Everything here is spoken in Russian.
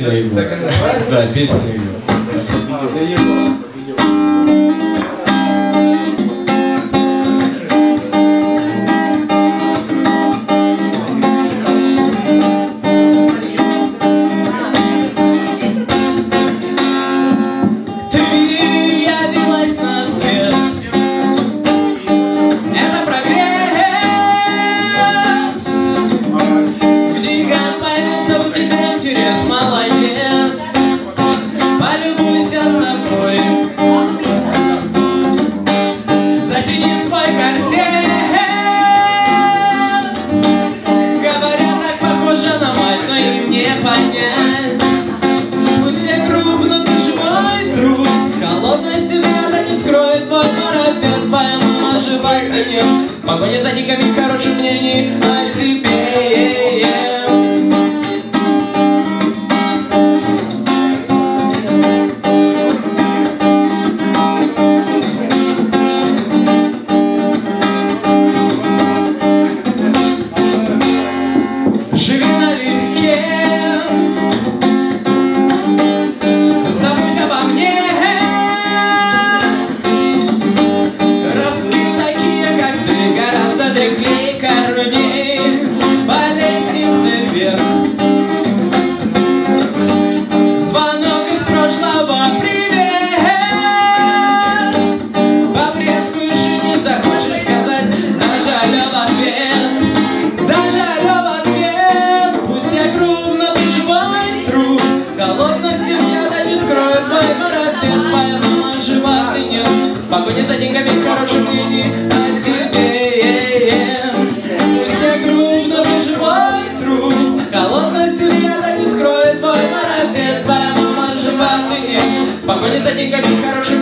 песня его. Да, песня его. Да, видео. настроение Погоня за деньгами, короче, мнений о себе. Погоди за деньгами хороший